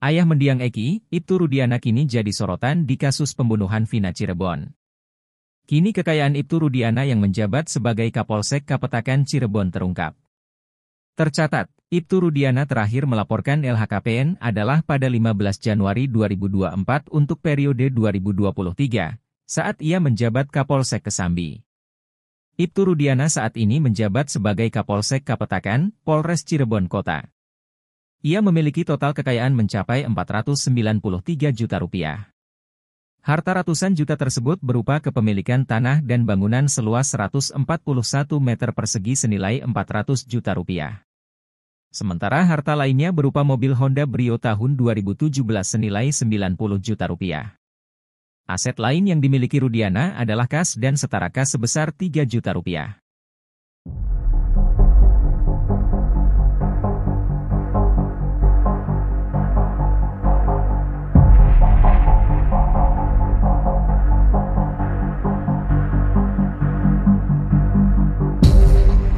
Ayah mendiang Eki, Ibtu Rudiana kini jadi sorotan di kasus pembunuhan Vina Cirebon. Kini kekayaan Ibtu Rudiana yang menjabat sebagai Kapolsek Kapetakan Cirebon terungkap. Tercatat, Ibtu Rudiana terakhir melaporkan LHKPN adalah pada 15 Januari 2024 untuk periode 2023, saat ia menjabat Kapolsek Kesambi. Ibtu Rudiana saat ini menjabat sebagai Kapolsek Kapetakan, Polres Cirebon Kota. Ia memiliki total kekayaan mencapai 493 juta rupiah. Harta ratusan juta tersebut berupa kepemilikan tanah dan bangunan seluas 141 meter persegi senilai 400 juta rupiah. Sementara harta lainnya berupa mobil Honda Brio tahun 2017 senilai 90 juta rupiah. Aset lain yang dimiliki Rudiana adalah kas dan setara kas sebesar 3 juta rupiah.